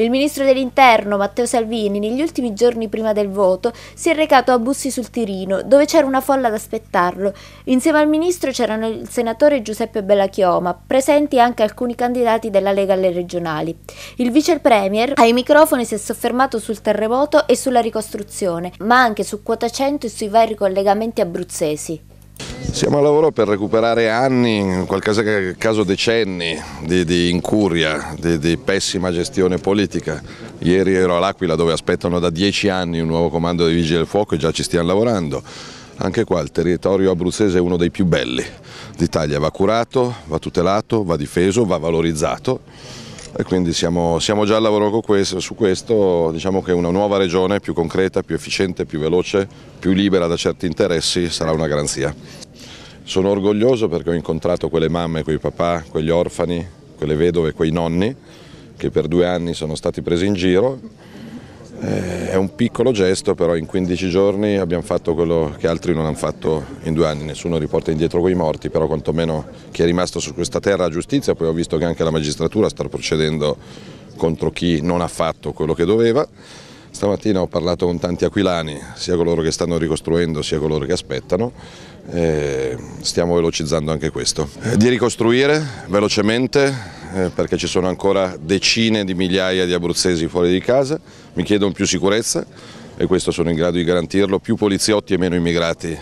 Il ministro dell'Interno, Matteo Salvini, negli ultimi giorni prima del voto, si è recato a Bussi sul Tirino, dove c'era una folla ad aspettarlo. Insieme al ministro c'erano il senatore Giuseppe Bellachioma, presenti anche alcuni candidati della Lega alle regionali. Il vice premier ai microfoni si è soffermato sul terremoto e sulla ricostruzione, ma anche su quota 100 e sui vari collegamenti abruzzesi. Siamo a lavoro per recuperare anni, in qualche caso decenni, di, di incuria, di, di, pessima gestione politica. Ieri ero all'Aquila dove aspettano da dieci anni un nuovo comando dei Vigili del Fuoco e già ci stiamo lavorando. Anche qua il territorio abruzzese è uno dei più belli d'Italia, va curato, va tutelato, va difeso, va valorizzato e quindi siamo, siamo già al lavoro questo, su questo, diciamo che una nuova regione più concreta, più efficiente, più veloce, più libera da certi interessi sarà una garanzia. Sono orgoglioso perché ho incontrato quelle mamme, quei papà, quegli orfani, quelle vedove, quei nonni che per due anni sono stati presi in giro eh, è un piccolo gesto, però in 15 giorni abbiamo fatto quello che altri non hanno fatto in due anni. Nessuno riporta indietro quei morti, però quantomeno chi è rimasto su questa terra ha giustizia. Poi ho visto che anche la magistratura sta procedendo contro chi non ha fatto quello che doveva. Stamattina ho parlato con tanti aquilani, sia coloro che stanno ricostruendo sia coloro che aspettano. Stiamo velocizzando anche questo. Eh, di ricostruire velocemente, eh, perché ci sono ancora decine di migliaia di abruzzesi fuori di casa, mi chiedono più sicurezza e questo sono in grado di garantirlo, più poliziotti e meno immigrati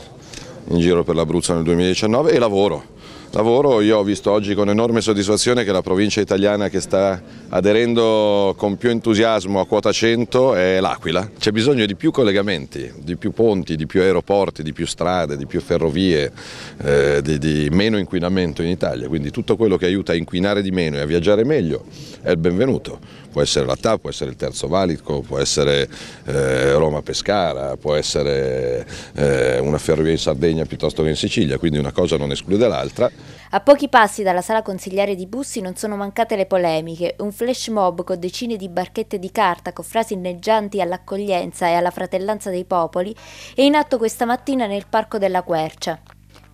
in giro per l'Abruzzo nel 2019 e lavoro. Lavoro, io ho visto oggi con enorme soddisfazione che la provincia italiana che sta aderendo con più entusiasmo a quota 100 è l'Aquila. C'è bisogno di più collegamenti, di più ponti, di più aeroporti, di più strade, di più ferrovie, eh, di, di, meno inquinamento in Italia, quindi tutto quello che aiuta a inquinare di meno e a viaggiare meglio è il benvenuto. Può essere la TAP, può essere il Terzo Valico, può essere eh, Roma-Pescara, può essere eh, una ferrovia in Sardegna piuttosto che in Sicilia, quindi una cosa non esclude l'altra. A pochi passi dalla sala consigliare di Bussi non sono mancate le polemiche, un flash mob con decine di barchette di carta con frasi inneggianti all'accoglienza e alla fratellanza dei popoli è in atto questa mattina nel Parco della Quercia.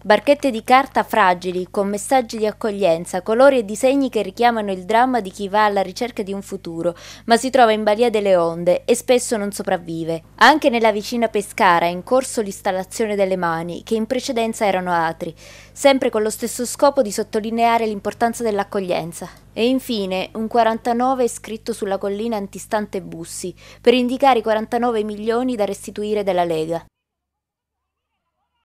Barchette di carta fragili, con messaggi di accoglienza, colori e disegni che richiamano il dramma di chi va alla ricerca di un futuro, ma si trova in balia delle onde e spesso non sopravvive. Anche nella vicina Pescara è in corso l'installazione delle mani, che in precedenza erano atri, sempre con lo stesso scopo di sottolineare l'importanza dell'accoglienza. E infine un 49 scritto sulla collina antistante Bussi, per indicare i 49 milioni da restituire della Lega.